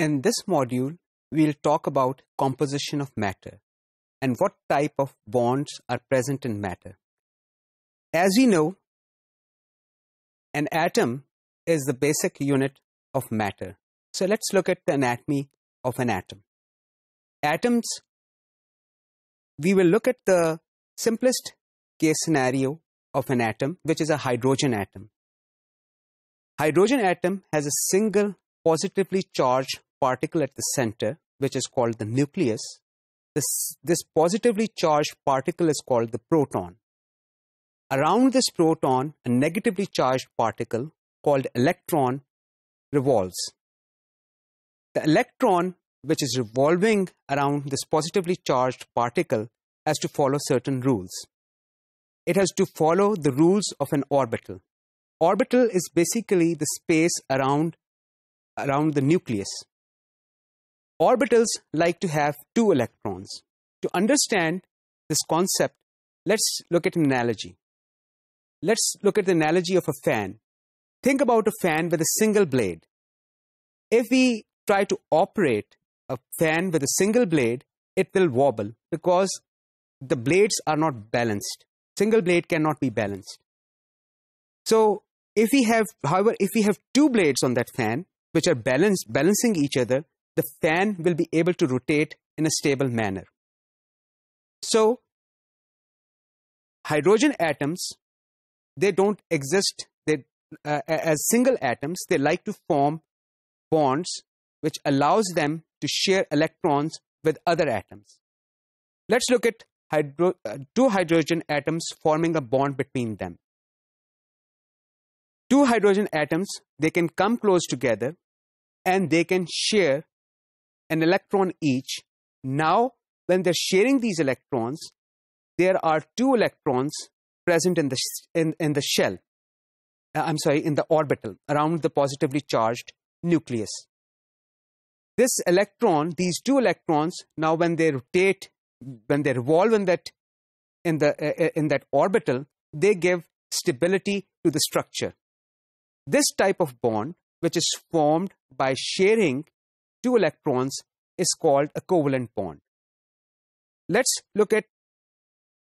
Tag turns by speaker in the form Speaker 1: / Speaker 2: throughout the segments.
Speaker 1: In this module, we'll talk about composition of matter and what type of bonds are present in matter. As we know, an atom is the basic unit of matter. So let's look at the anatomy of an atom. Atoms, we will look at the simplest case scenario of an atom, which is a hydrogen atom. Hydrogen atom has a single positively charged particle at the center, which is called the nucleus. This, this positively charged particle is called the proton. Around this proton, a negatively charged particle called electron revolves. The electron, which is revolving around this positively charged particle, has to follow certain rules. It has to follow the rules of an orbital. Orbital is basically the space around, around the nucleus. Orbitals like to have two electrons. To understand this concept, let's look at an analogy. Let's look at the analogy of a fan. Think about a fan with a single blade. If we try to operate a fan with a single blade, it will wobble because the blades are not balanced. Single blade cannot be balanced. So if we have, however, if we have two blades on that fan, which are balanced, balancing each other, the fan will be able to rotate in a stable manner. So, hydrogen atoms, they don't exist they, uh, as single atoms. They like to form bonds which allows them to share electrons with other atoms. Let's look at hydro, uh, two hydrogen atoms forming a bond between them. Two hydrogen atoms, they can come close together and they can share an electron each. Now, when they're sharing these electrons, there are two electrons present in the, in, in the shell. Uh, I'm sorry, in the orbital around the positively charged nucleus. This electron, these two electrons, now when they rotate, when they revolve in that, in, the, uh, uh in that orbital, they give stability to the structure. This type of bond, which is formed by sharing two electrons is called a covalent bond. Let's look at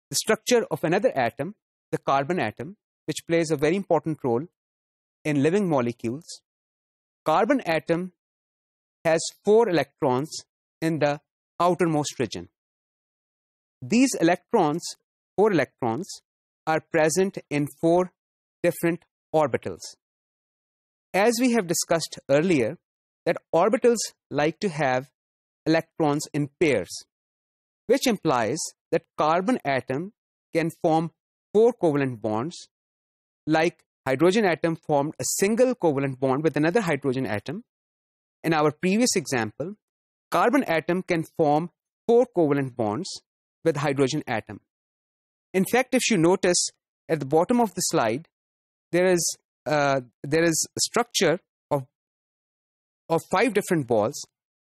Speaker 1: the structure of another atom, the carbon atom, which plays a very important role in living molecules. Carbon atom has four electrons in the outermost region. These electrons, four electrons, are present in four different orbitals. As we have discussed earlier, that orbitals like to have electrons in pairs, which implies that carbon atom can form four covalent bonds, like hydrogen atom formed a single covalent bond with another hydrogen atom. In our previous example, carbon atom can form four covalent bonds with hydrogen atom. In fact, if you notice at the bottom of the slide, there is uh, there is a structure of five different balls.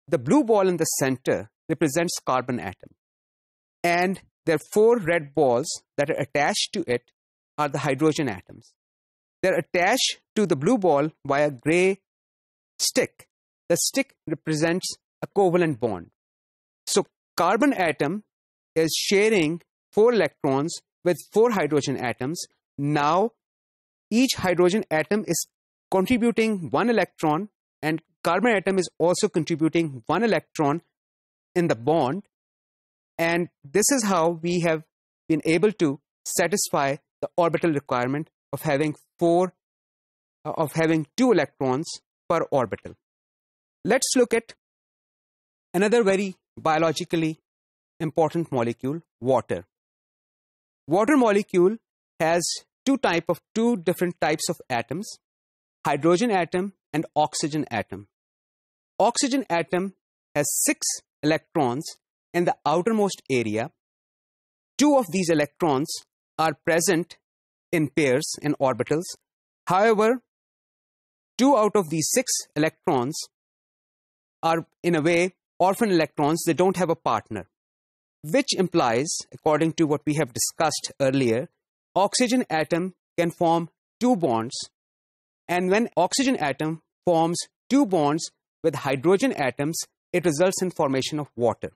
Speaker 1: The blue ball in the center represents carbon atom. And there are four red balls that are attached to it are the hydrogen atoms. They're attached to the blue ball by a gray stick. The stick represents a covalent bond. So carbon atom is sharing four electrons with four hydrogen atoms. Now each hydrogen atom is contributing one electron and carbon atom is also contributing one electron in the bond. And this is how we have been able to satisfy the orbital requirement of having four uh, of having two electrons per orbital. Let's look at another very biologically important molecule water. Water molecule has two type of two different types of atoms. Hydrogen atom and oxygen atom oxygen atom has six electrons in the outermost area. Two of these electrons are present in pairs in orbitals. However, two out of these six electrons are in a way orphan electrons. They don't have a partner, which implies, according to what we have discussed earlier, oxygen atom can form two bonds. And when oxygen atom forms two bonds, with hydrogen atoms, it results in formation of water.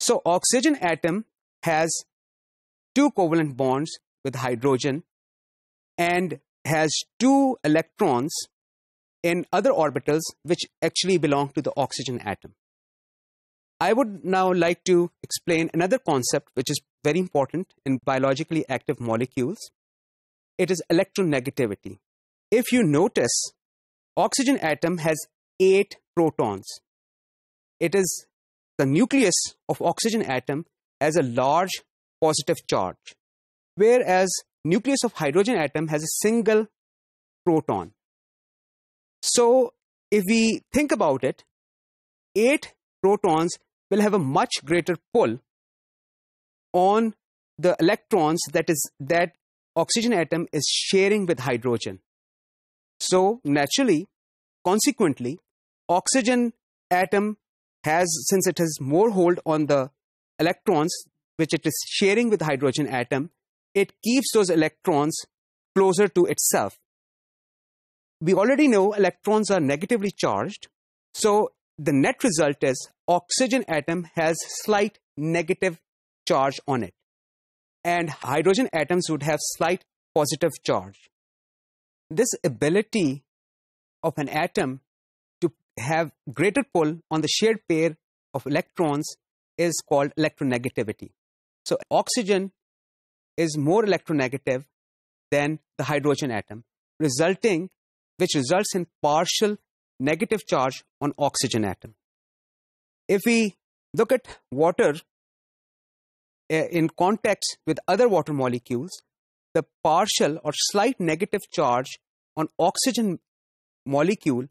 Speaker 1: So oxygen atom has two covalent bonds with hydrogen and has two electrons in other orbitals which actually belong to the oxygen atom. I would now like to explain another concept which is very important in biologically active molecules. It is electronegativity. If you notice, oxygen atom has eight protons. It is the nucleus of oxygen atom has a large positive charge, whereas nucleus of hydrogen atom has a single proton. So if we think about it, eight protons will have a much greater pull on the electrons that is that oxygen atom is sharing with hydrogen. So naturally, consequently, oxygen atom has, since it has more hold on the electrons which it is sharing with hydrogen atom, it keeps those electrons closer to itself. We already know electrons are negatively charged. So the net result is oxygen atom has slight negative charge on it. And hydrogen atoms would have slight positive charge. This ability of an atom to have greater pull on the shared pair of electrons is called electronegativity. So oxygen is more electronegative than the hydrogen atom, resulting, which results in partial negative charge on oxygen atom. If we look at water eh, in context with other water molecules, the partial or slight negative charge on oxygen molecule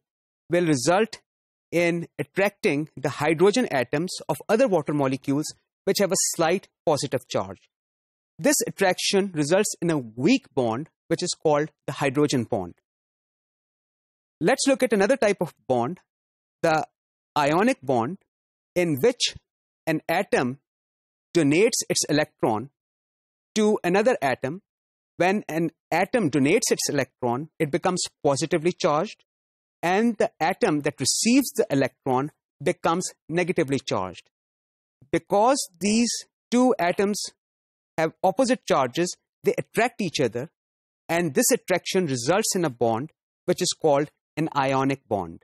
Speaker 1: will result in attracting the hydrogen atoms of other water molecules which have a slight positive charge. This attraction results in a weak bond which is called the hydrogen bond. Let's look at another type of bond, the ionic bond, in which an atom donates its electron to another atom. When an atom donates its electron, it becomes positively charged, and the atom that receives the electron becomes negatively charged. Because these two atoms have opposite charges, they attract each other, and this attraction results in a bond which is called an ionic bond.